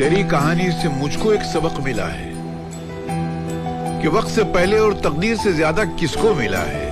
तेरी कहानी से मुझको एक सबक मिला है कि वक्त से पहले और तकदीर से ज़्यादा किसको मिला है?